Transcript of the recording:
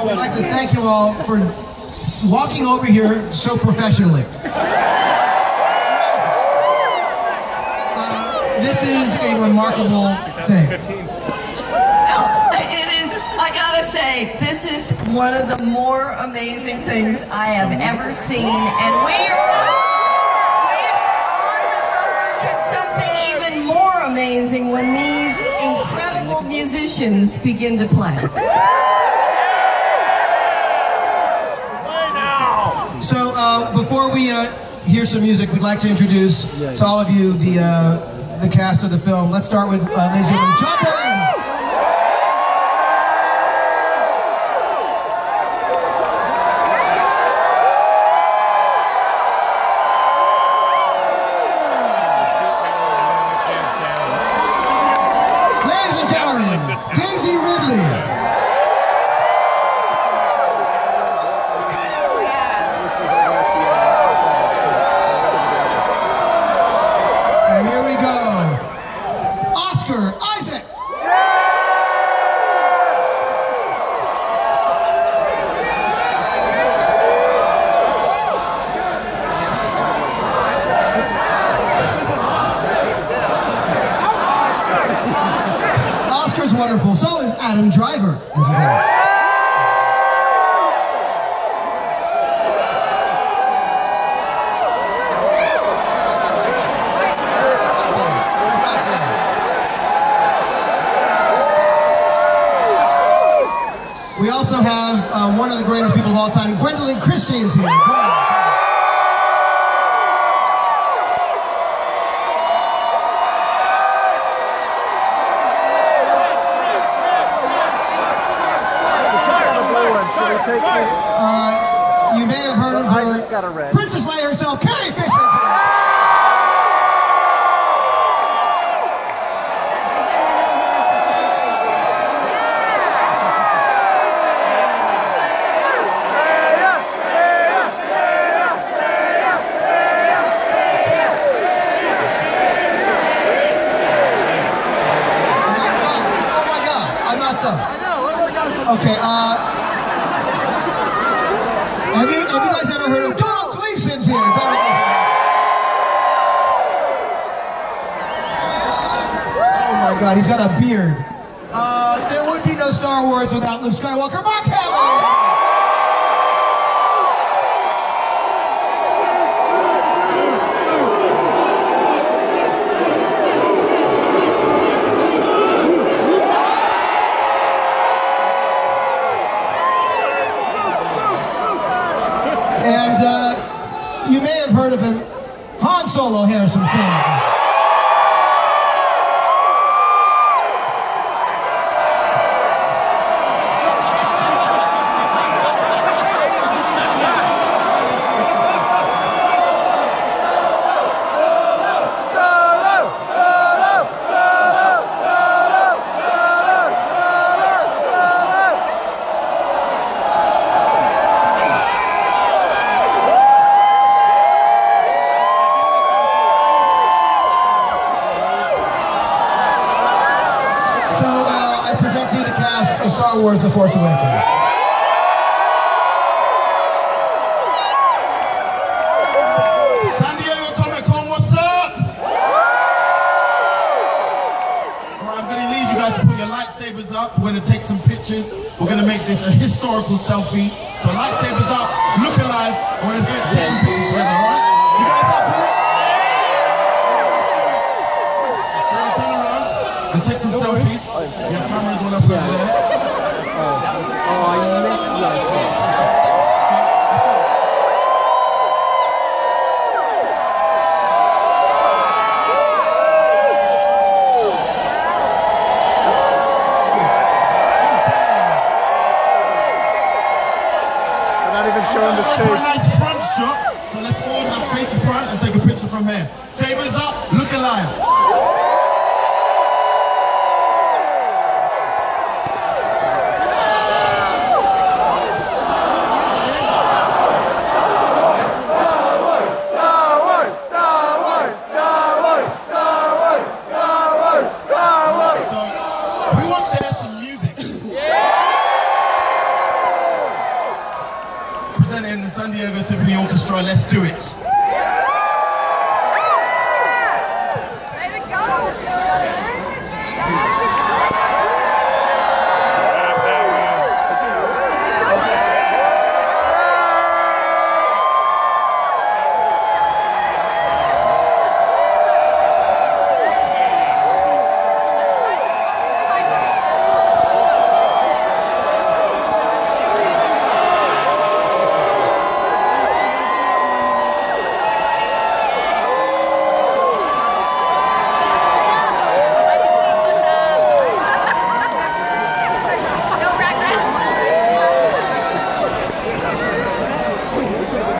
all, we'd like to thank you all for walking over here so professionally. Uh, this is a remarkable thing. It is, I gotta say, this is one of the more amazing things I have ever seen, and we are, we are on the verge of something even more amazing when these incredible musicians begin to play. So uh, before we uh, hear some music, we'd like to introduce to all of you the uh, the cast of the film. Let's start with, uh, ladies and gentlemen, Daisy Ridley. Wonderful. So is Adam Driver. We also have uh, one of the greatest people of all time, Gwendoline Christie is here. Gwen. Uh, you may have heard of Isaac's got a her. red. Princess Leia herself, Carrie Fisher. is here. Oh my God! I'm not done. Okay. God! He's got a beard. Uh, there would be no Star Wars without Luke Skywalker. Mark Hamill. And uh, you may have heard of him, Han Solo Harrison Ford. Cast of Star Wars: The Force Awakens. San Diego Comic Con, what's up? Alright, I'm gonna need you guys to put your lightsabers up. We're gonna take some pictures. We're gonna make this a historical selfie. So lightsabers up, look alive. We're gonna take some pictures together, alright? You some selfies. We have cameras all up over there. Oh, oh, I missed last time. They're not even showing the Go for a nice front shot. So let's all now face the front and take a picture from here. Sabers up, look alive. in the San Diego Symphony Orchestra. Let's do it.